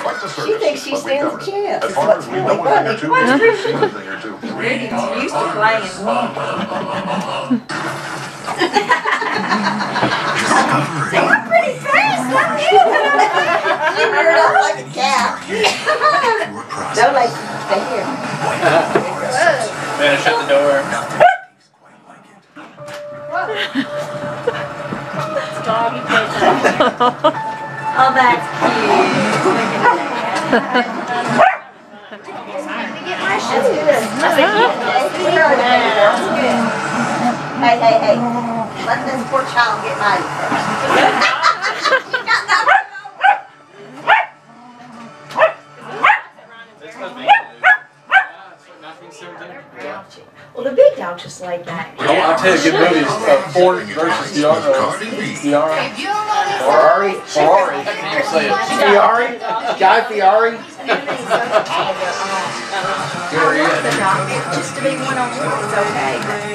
quite the She thinks she but stands a covered it. chance. As far what's as we know, really a thing or funny. two, maybe we've seen a thing or two. Rudy's used to playing. You're pretty fast, aren't you? You reared up like a cat. No, like, stay here. Man, shut the door. Doggy playtime. Oh, that's cute. Hey, hey, hey. Let this poor child get mighty first. You got nothing. This must be Nothing so Well, the big dog just laid back. You I'll tell you a good movie uh, Ford versus Diara. Diara. Ferrari? Ferrari. Ferrari? Guy Ferrari? Here he is. Just to be one on one, it's okay.